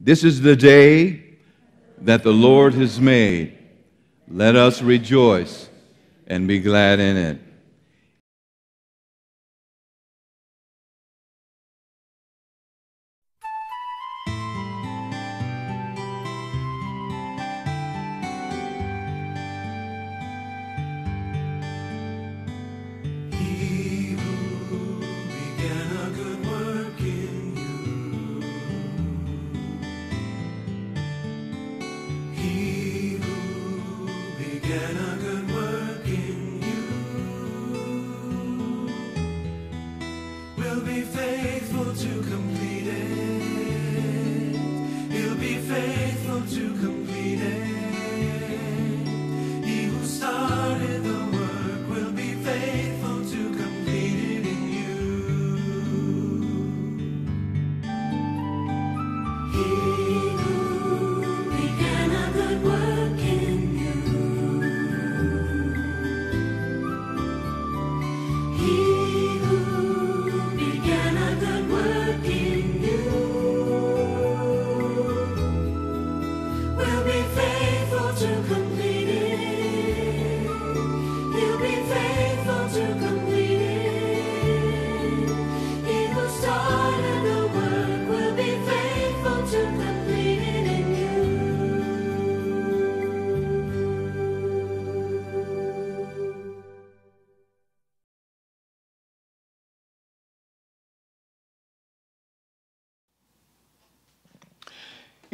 This is the day that the Lord has made. Let us rejoice and be glad in it.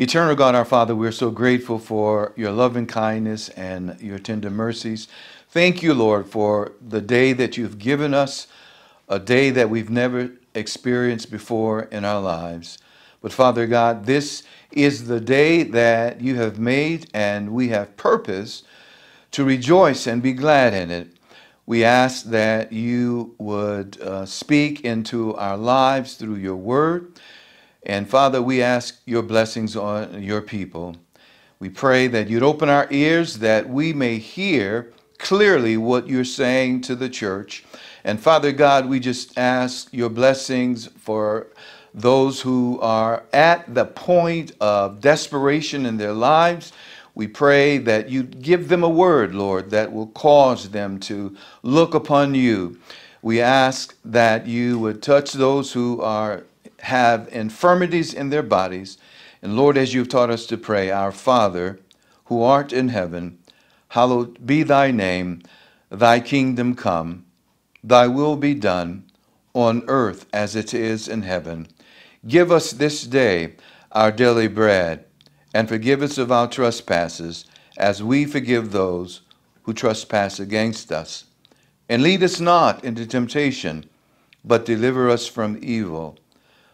Eternal God, our Father, we're so grateful for your loving kindness and your tender mercies. Thank you, Lord, for the day that you've given us, a day that we've never experienced before in our lives. But Father God, this is the day that you have made, and we have purpose to rejoice and be glad in it. We ask that you would uh, speak into our lives through your word. And Father, we ask your blessings on your people. We pray that you'd open our ears that we may hear clearly what you're saying to the church. And Father God, we just ask your blessings for those who are at the point of desperation in their lives. We pray that you give them a word, Lord, that will cause them to look upon you. We ask that you would touch those who are have infirmities in their bodies. And Lord, as you've taught us to pray, our Father, who art in heaven, hallowed be thy name, thy kingdom come, thy will be done on earth as it is in heaven. Give us this day our daily bread, and forgive us of our trespasses, as we forgive those who trespass against us. And lead us not into temptation, but deliver us from evil.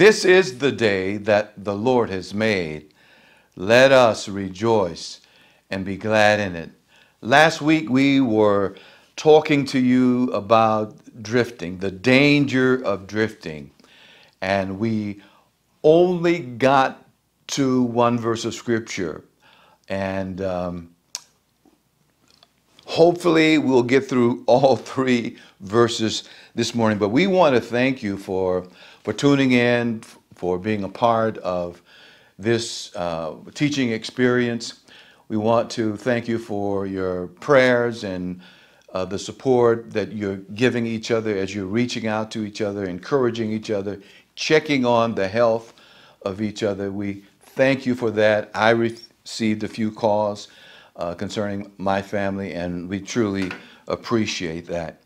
This is the day that the Lord has made. Let us rejoice and be glad in it. Last week we were talking to you about drifting, the danger of drifting. And we only got to one verse of scripture. And um, hopefully we'll get through all three verses this morning but we want to thank you for for tuning in for being a part of this uh, teaching experience. We want to thank you for your prayers and uh, the support that you're giving each other as you're reaching out to each other encouraging each other checking on the health of each other. We thank you for that. I received a few calls uh, concerning my family, and we truly appreciate that.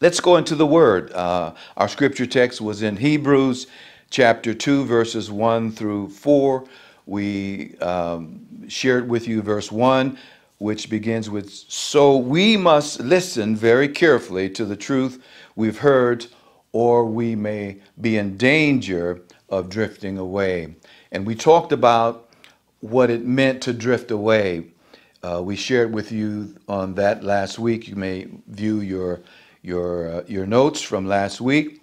Let's go into the Word. Uh, our scripture text was in Hebrews chapter 2, verses 1 through 4. We um, shared with you verse 1, which begins with So we must listen very carefully to the truth we've heard, or we may be in danger of drifting away. And we talked about what it meant to drift away. Uh, we shared with you on that last week. You may view your your uh, your notes from last week.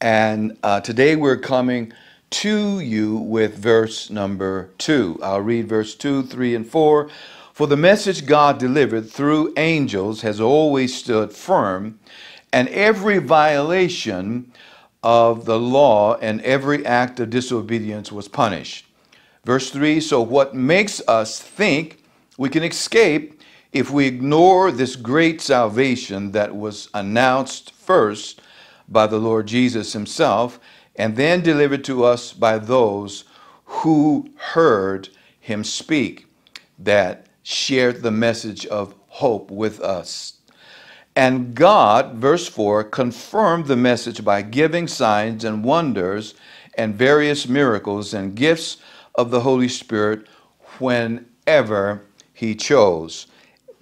And uh, today we're coming to you with verse number two. I'll read verse two, three, and four. For the message God delivered through angels has always stood firm, and every violation of the law and every act of disobedience was punished. Verse 3 So, what makes us think we can escape if we ignore this great salvation that was announced first by the Lord Jesus Himself and then delivered to us by those who heard Him speak, that shared the message of hope with us? And God, verse 4, confirmed the message by giving signs and wonders and various miracles and gifts of the Holy Spirit whenever He chose.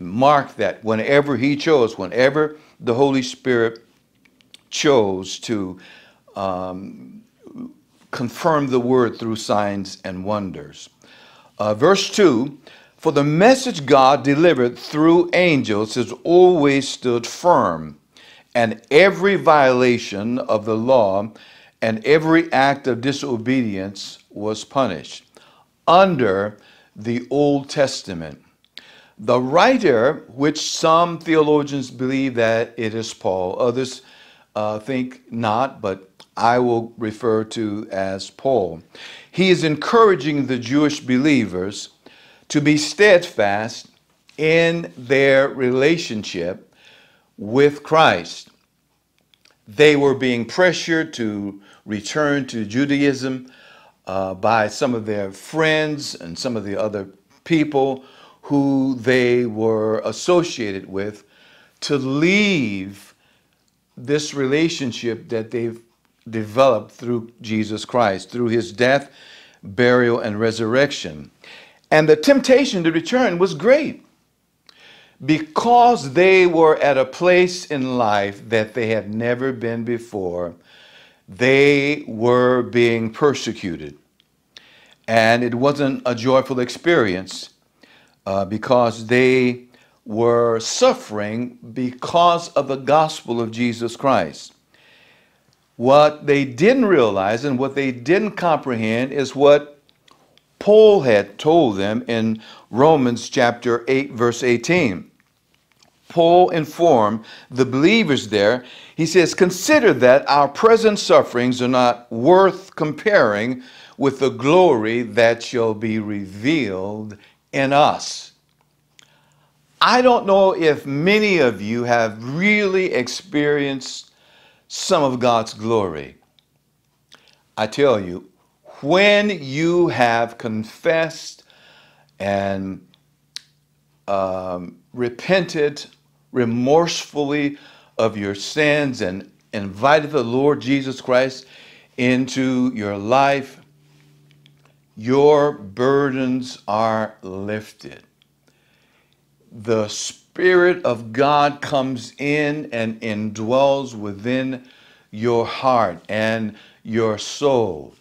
Mark that whenever He chose, whenever the Holy Spirit chose to um, confirm the word through signs and wonders. Uh, verse 2 For the message God delivered through angels has always stood firm, and every violation of the law and every act of disobedience was punished under the Old Testament. The writer, which some theologians believe that it is Paul, others uh, think not, but I will refer to as Paul. He is encouraging the Jewish believers to be steadfast in their relationship with Christ. They were being pressured to return to Judaism uh, by some of their friends and some of the other people who they were associated with to leave this relationship that they've developed through Jesus Christ, through his death, burial, and resurrection. And the temptation to return was great because they were at a place in life that they had never been before. They were being persecuted. And it wasn't a joyful experience uh, because they were suffering because of the gospel of Jesus Christ. What they didn't realize and what they didn't comprehend is what Paul had told them in Romans chapter 8, verse 18. Paul informed the believers there, he says, Consider that our present sufferings are not worth comparing with the glory that shall be revealed in us. I don't know if many of you have really experienced some of God's glory. I tell you, when you have confessed and um, repented remorsefully of your sins and invited the Lord Jesus Christ into your life, your burdens are lifted. The Spirit of God comes in and indwells within your heart and your soul.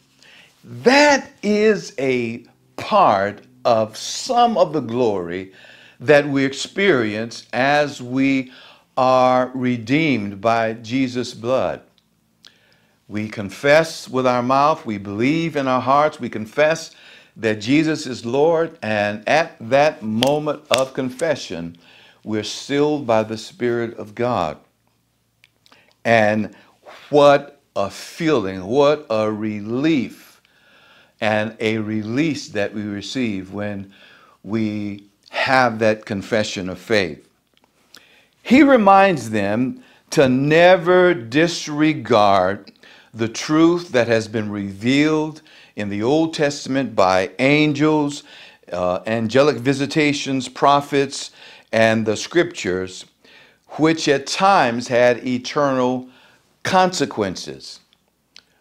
That is a part of some of the glory that we experience as we are redeemed by Jesus' blood. We confess with our mouth, we believe in our hearts, we confess that Jesus is Lord, and at that moment of confession, we're sealed by the Spirit of God. And what a feeling, what a relief, and a release that we receive when we have that confession of faith. He reminds them to never disregard the truth that has been revealed in the Old Testament by angels, uh, angelic visitations, prophets, and the scriptures, which at times had eternal consequences.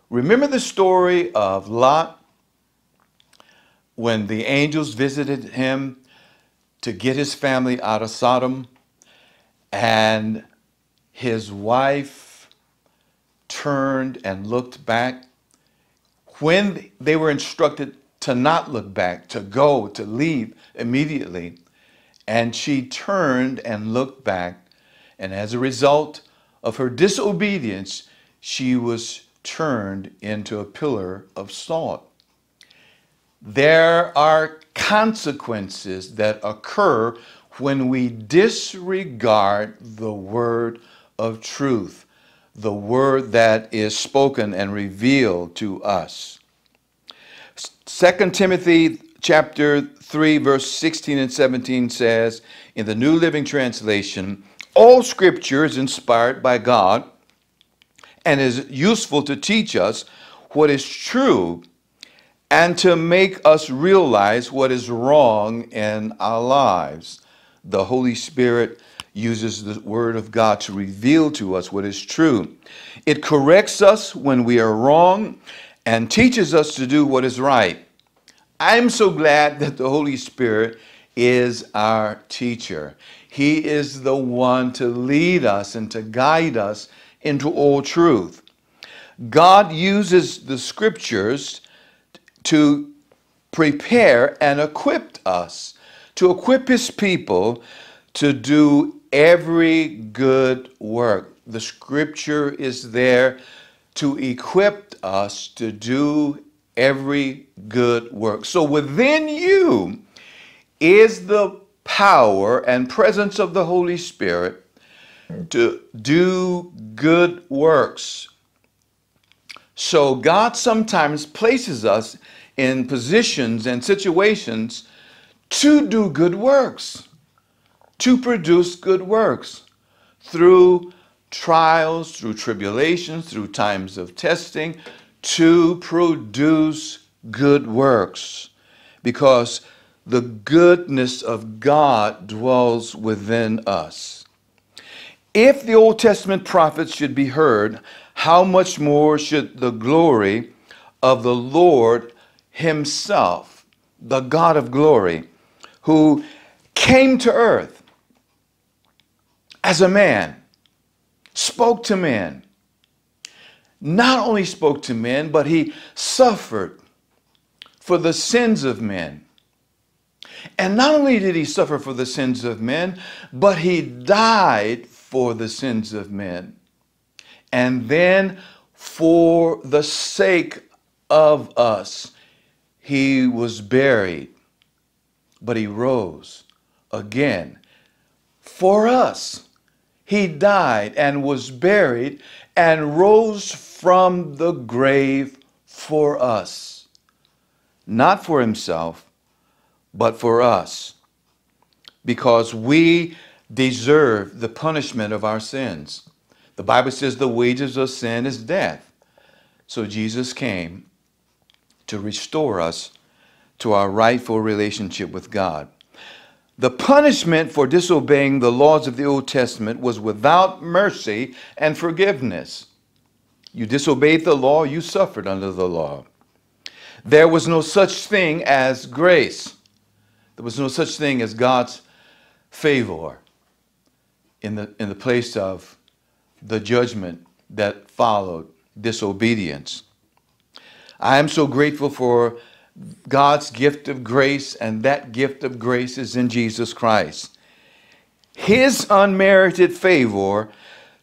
Remember the story of Lot when the angels visited him to get his family out of Sodom and his wife turned and looked back when they were instructed to not look back, to go, to leave immediately, and she turned and looked back, and as a result of her disobedience, she was turned into a pillar of salt. There are consequences that occur when we disregard the word of truth, the word that is spoken and revealed to us. 2 Timothy chapter 3 verse 16 and 17 says in the New Living Translation, all scripture is inspired by God and is useful to teach us what is true and to make us realize what is wrong in our lives. The Holy Spirit uses the Word of God to reveal to us what is true. It corrects us when we are wrong and teaches us to do what is right. I'm so glad that the Holy Spirit is our teacher. He is the one to lead us and to guide us into all truth. God uses the scriptures to prepare and equip us, to equip his people to do every good work. The scripture is there to equip us to do every good work. So within you is the power and presence of the Holy Spirit to do good works. So God sometimes places us in positions and situations to do good works, to produce good works through trials, through tribulations, through times of testing, to produce good works. Because the goodness of God dwells within us. If the Old Testament prophets should be heard, how much more should the glory of the Lord Himself, the God of glory, who came to earth as a man, spoke to men, not only spoke to men, but He suffered for the sins of men. And not only did he suffer for the sins of men, but he died for the sins of men. And then for the sake of us, he was buried, but he rose again for us. He died and was buried and rose from the grave for us, not for himself but for us, because we deserve the punishment of our sins. The Bible says the wages of sin is death. So Jesus came to restore us to our rightful relationship with God. The punishment for disobeying the laws of the Old Testament was without mercy and forgiveness. You disobeyed the law, you suffered under the law. There was no such thing as grace. There was no such thing as God's favor in the, in the place of the judgment that followed disobedience. I am so grateful for God's gift of grace, and that gift of grace is in Jesus Christ. His unmerited favor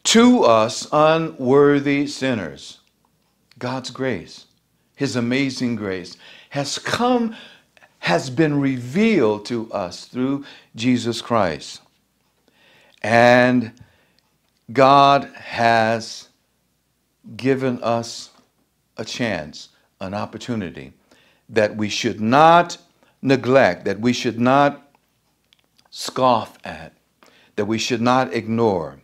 to us unworthy sinners. God's grace, His amazing grace, has come has been revealed to us through Jesus Christ. And God has given us a chance, an opportunity that we should not neglect, that we should not scoff at, that we should not ignore,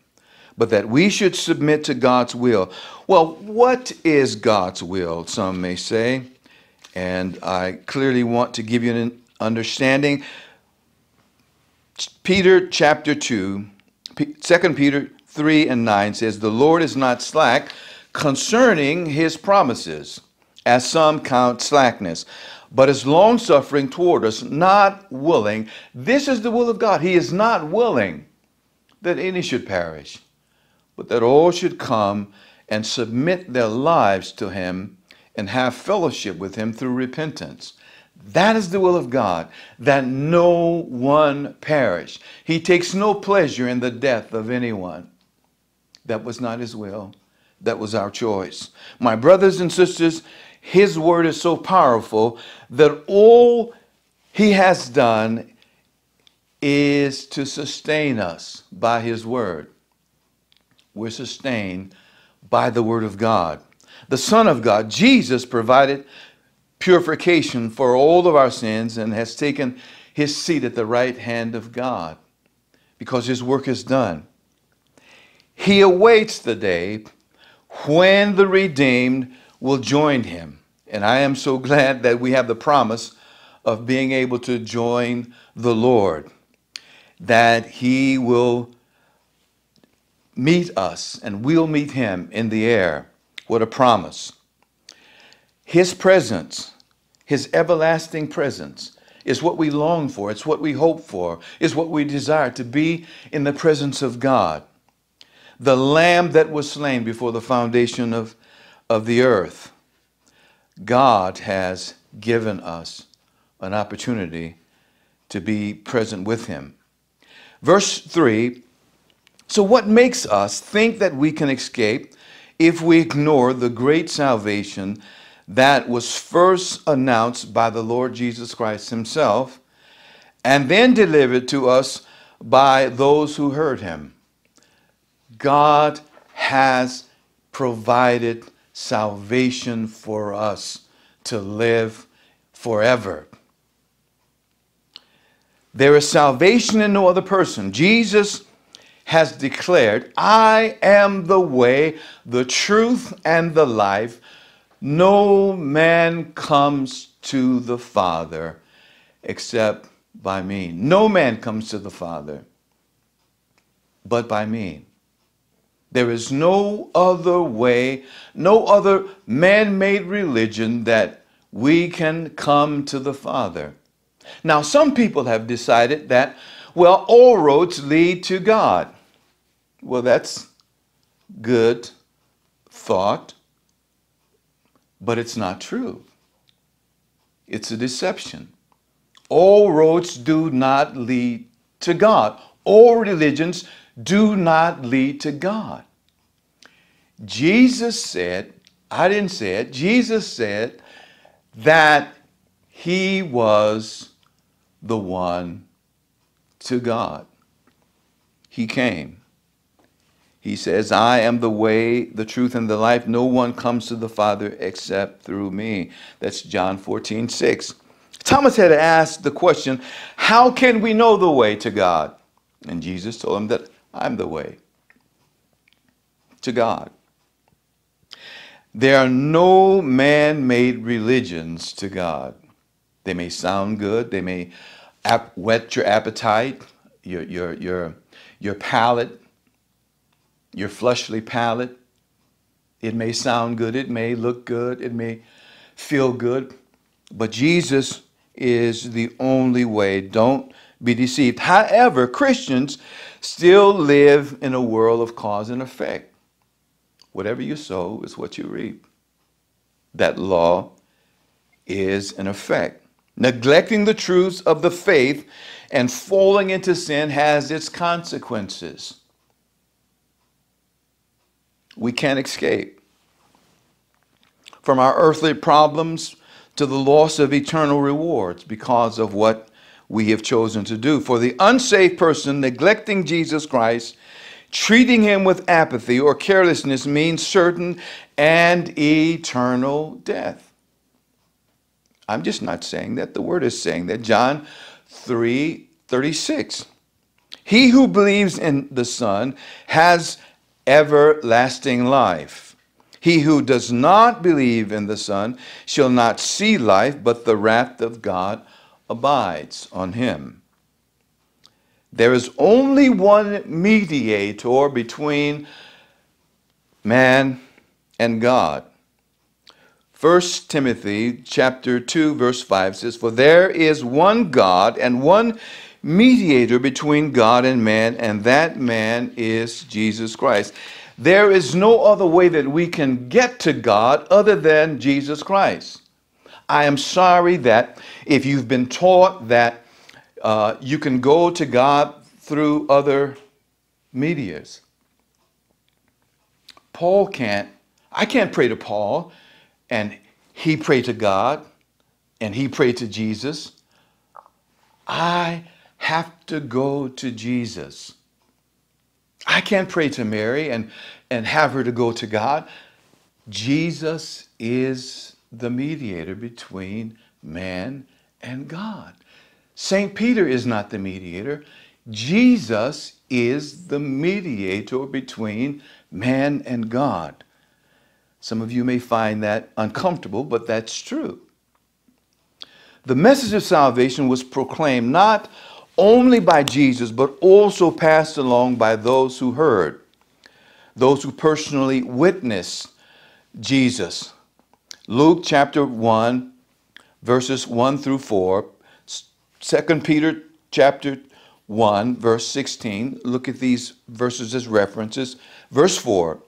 but that we should submit to God's will. Well, what is God's will, some may say? And I clearly want to give you an understanding. Peter chapter 2, 2 Peter 3 and 9 says, The Lord is not slack concerning his promises, as some count slackness, but is long suffering toward us, not willing. This is the will of God. He is not willing that any should perish, but that all should come and submit their lives to him and have fellowship with him through repentance. That is the will of God, that no one perish. He takes no pleasure in the death of anyone. That was not his will. That was our choice. My brothers and sisters, his word is so powerful that all he has done is to sustain us by his word. We're sustained by the word of God. The Son of God, Jesus, provided purification for all of our sins and has taken his seat at the right hand of God because his work is done. He awaits the day when the redeemed will join him. And I am so glad that we have the promise of being able to join the Lord, that he will meet us and we'll meet him in the air. What a promise. His presence, his everlasting presence, is what we long for, it's what we hope for, is what we desire to be in the presence of God. The lamb that was slain before the foundation of, of the earth. God has given us an opportunity to be present with him. Verse 3 So, what makes us think that we can escape if we ignore the great salvation that was first announced by the Lord Jesus Christ himself and then delivered to us by those who heard him? God has provided salvation for us to live forever. There is salvation in no other person. Jesus has declared, I am the way, the truth, and the life. No man comes to the Father except by me. No man comes to the Father but by me. There is no other way, no other man made religion that we can come to the Father. Now, some people have decided that, well, all roads lead to God. Well, that's good thought, but it's not true. It's a deception. All roads do not lead to God. All religions do not lead to God. Jesus said, I didn't say it, Jesus said that he was the one to God. He came. He says, I am the way, the truth, and the life. No one comes to the Father except through me. That's John 14, 6. Thomas had asked the question, How can we know the way to God? And Jesus told him that I'm the way to God. There are no man made religions to God. They may sound good, they may whet your appetite, your, your, your, your palate, your fleshly palate. It may sound good, it may look good, it may feel good, but Jesus is the only way. Don't be deceived. However, Christians still live in a world of cause and effect. Whatever you sow is what you reap. That law is in effect. Neglecting the truths of the faith and falling into sin has its consequences. We can't escape. From our earthly problems to the loss of eternal rewards because of what we have chosen to do. For the unsafe person, neglecting Jesus Christ, treating him with apathy or carelessness means certain and eternal death. I'm just not saying that. The word is saying that. John 3 36. He who believes in the Son has everlasting life. He who does not believe in the Son shall not see life, but the wrath of God abides on him. There is only one mediator between man and God. 1 Timothy chapter 2 verse 5 says for there is one God and one mediator between God and man and that man is Jesus Christ. There is no other way that we can get to God other than Jesus Christ. I am sorry that if you've been taught that uh, you can go to God through other medias. Paul can't, I can't pray to Paul and he pray to God and he pray to Jesus. I have to go to Jesus. I can't pray to Mary and, and have her to go to God. Jesus is the mediator between man and God. St. Peter is not the mediator. Jesus is the mediator between man and God. Some of you may find that uncomfortable, but that's true. The message of salvation was proclaimed not only by Jesus, but also passed along by those who heard, those who personally witnessed Jesus. Luke chapter 1, verses 1 through 4, 2 Peter chapter 1, verse 16. Look at these verses as references. Verse 4.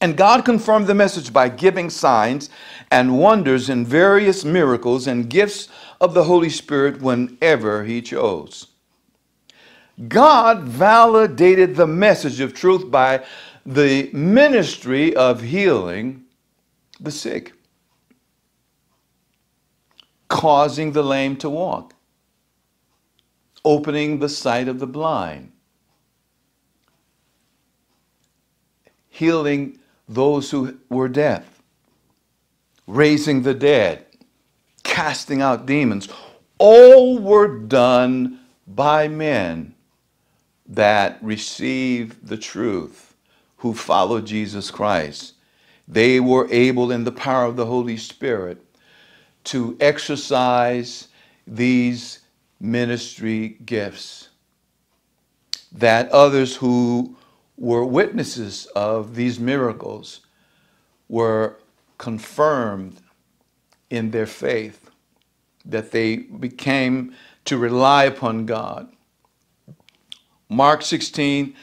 And God confirmed the message by giving signs and wonders and various miracles and gifts of the Holy Spirit whenever He chose. God validated the message of truth by the ministry of healing the sick, causing the lame to walk, opening the sight of the blind, healing those who were deaf, raising the dead, casting out demons. All were done by men that received the truth, who followed Jesus Christ. They were able, in the power of the Holy Spirit, to exercise these ministry gifts that others who were witnesses of these miracles were confirmed in their faith, that they became to rely upon God. Mark 16,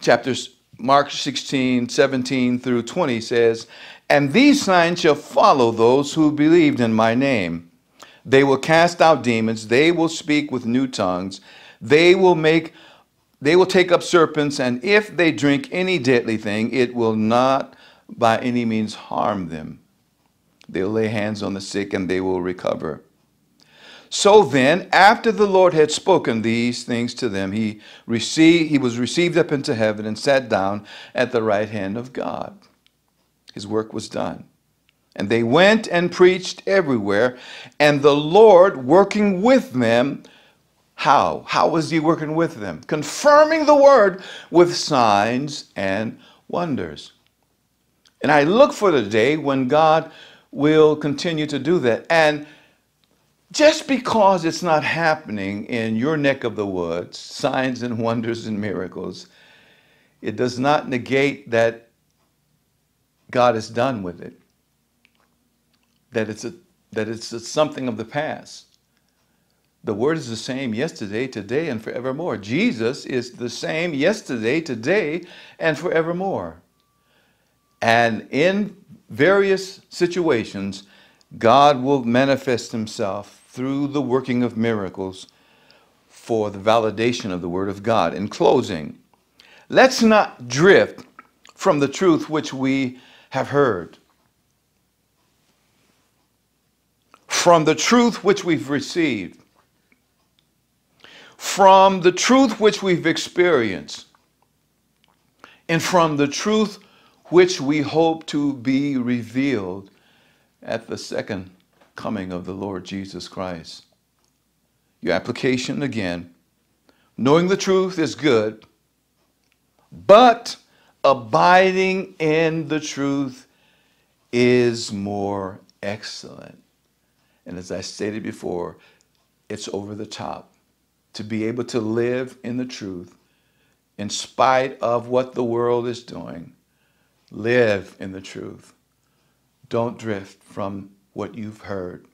chapters Mark 16, 17 through 20 says, And these signs shall follow those who believed in my name. They will cast out demons, they will speak with new tongues, they will make they will take up serpents, and if they drink any deadly thing, it will not by any means harm them. They'll lay hands on the sick and they will recover. So then, after the Lord had spoken these things to them, he received, he was received up into heaven and sat down at the right hand of God. His work was done. And they went and preached everywhere, and the Lord working with them. How? How was he working with them? Confirming the word with signs and wonders. And I look for the day when God will continue to do that. And just because it's not happening in your neck of the woods, signs and wonders and miracles, it does not negate that God is done with it. That it's a that it's a something of the past. The word is the same yesterday, today, and forevermore. Jesus is the same yesterday, today, and forevermore. And in various situations, God will manifest himself through the working of miracles for the validation of the Word of God. In closing, let's not drift from the truth which we have heard, from the truth which we've received, from the truth which we've experienced, and from the truth which we hope to be revealed at the second coming of the Lord Jesus Christ. Your application again knowing the truth is good, but abiding in the truth is more excellent. And as I stated before, it's over the top. To be able to live in the truth in spite of what the world is doing, live in the truth. Don't drift from what you've heard,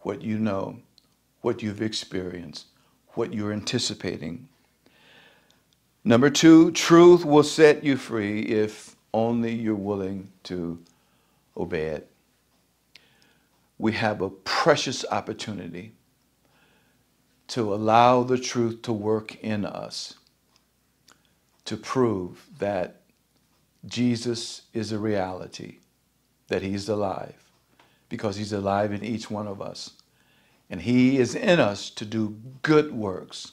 what you know, what you've experienced, what you're anticipating. Number two, truth will set you free if only you're willing to obey it. We have a precious opportunity to allow the truth to work in us, to prove that Jesus is a reality, that he's alive because he's alive in each one of us. And he is in us to do good works.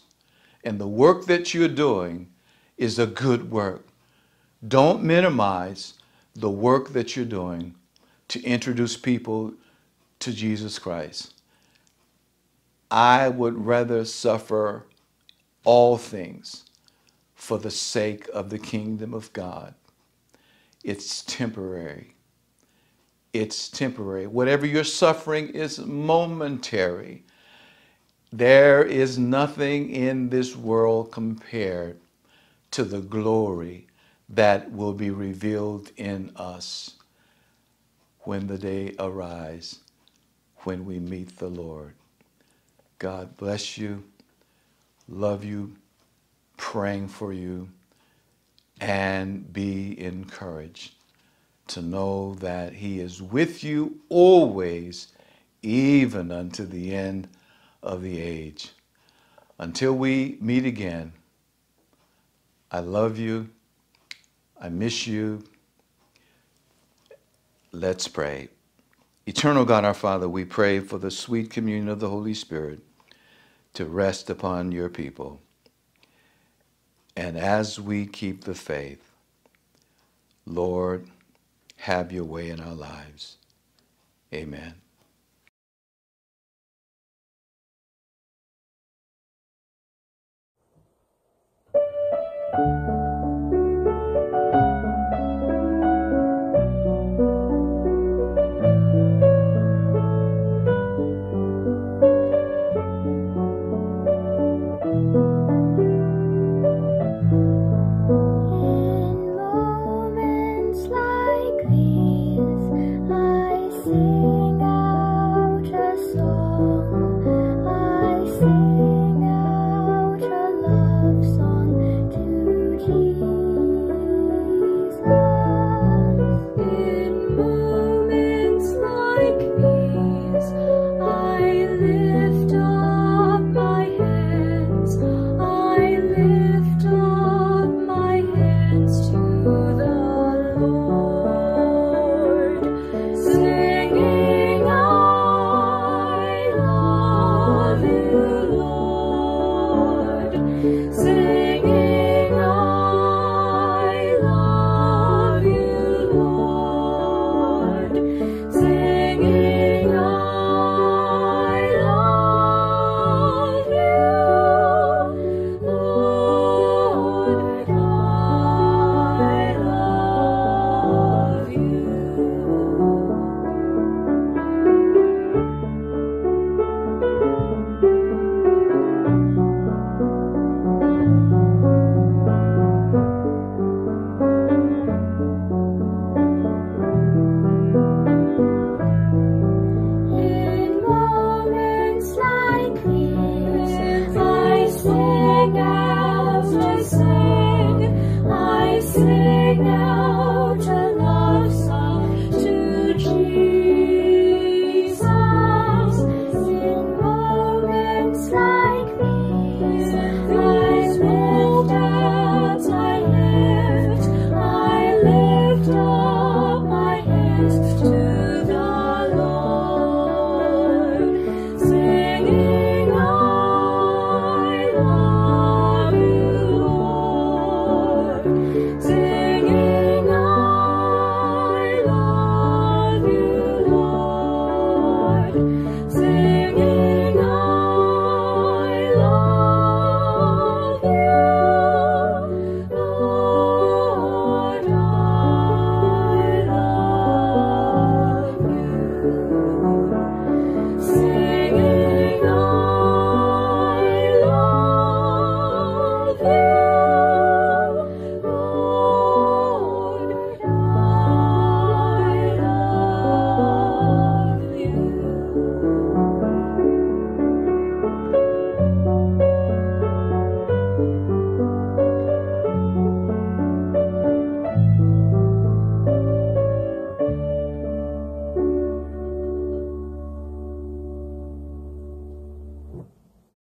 And the work that you're doing is a good work. Don't minimize the work that you're doing to introduce people to Jesus Christ. I would rather suffer all things for the sake of the kingdom of God. It's temporary it's temporary. Whatever you're suffering is momentary. There is nothing in this world compared to the glory that will be revealed in us when the day arrives, when we meet the Lord. God bless you, love you, praying for you, and be encouraged to know that He is with you always, even unto the end of the age. Until we meet again, I love you. I miss you. Let's pray. Eternal God, our Father, we pray for the sweet communion of the Holy Spirit to rest upon your people. And as we keep the faith, Lord, have your way in our lives. Amen.